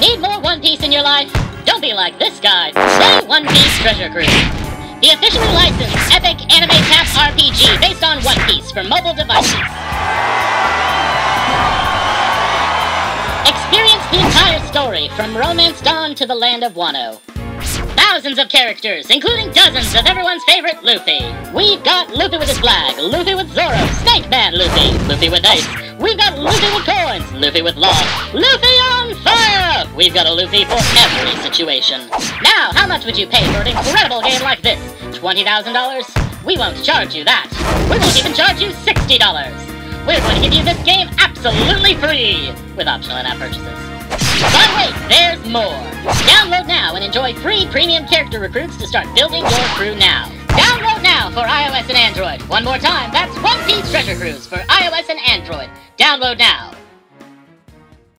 Need more One Piece in your life? Don't be like this guy. Play One Piece Treasure Cruise. The officially licensed epic anime tap RPG based on One Piece for mobile devices. Experience the entire story from Romance Dawn to the land of Wano. Thousands of characters, including dozens of everyone's favorite Luffy. We've got Luffy with his flag, Luffy with Zoro, Snake Man Luffy, Luffy with Ace. We've got Luffy with coins, Luffy with Law, Luffy on fire! We've got a Luffy for every situation. Now, how much would you pay for an incredible game like this? $20,000? We won't charge you that. We won't even charge you $60. We're going to give you this game absolutely free, with optional in-app purchases. But wait, there's more! Download now and enjoy free premium character recruits to start building your crew now. Download now for iOS and Android. One more time, that's One Piece Treasure Cruise for iOS and Android. Download now.